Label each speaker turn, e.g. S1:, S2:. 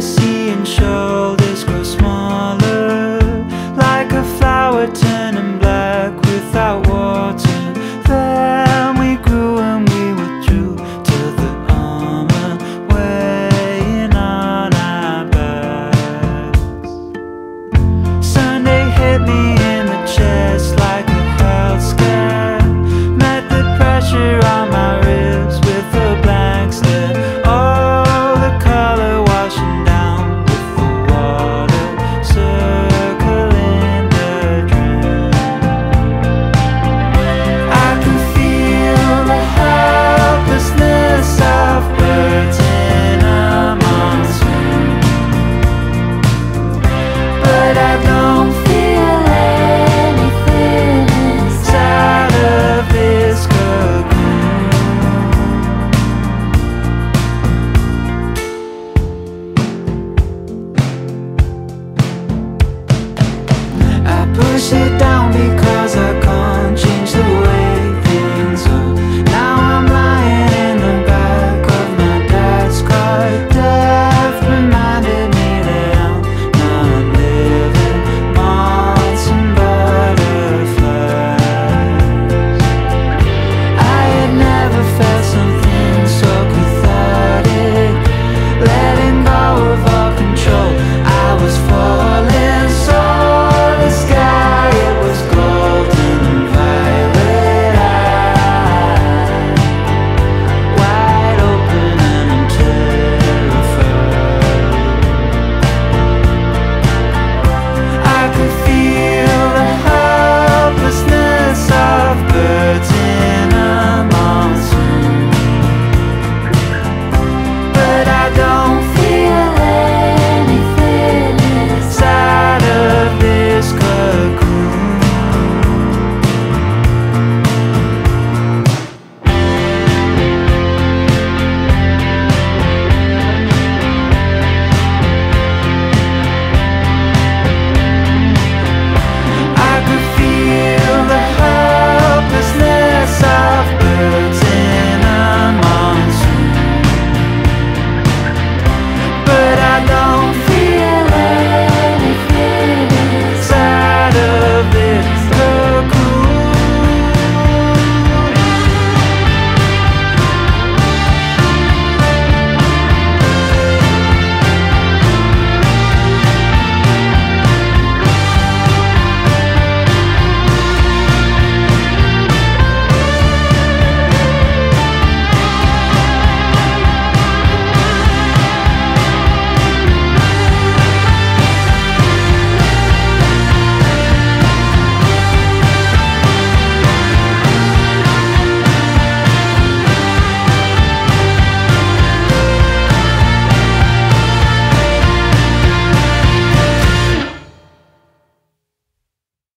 S1: See and show. she does.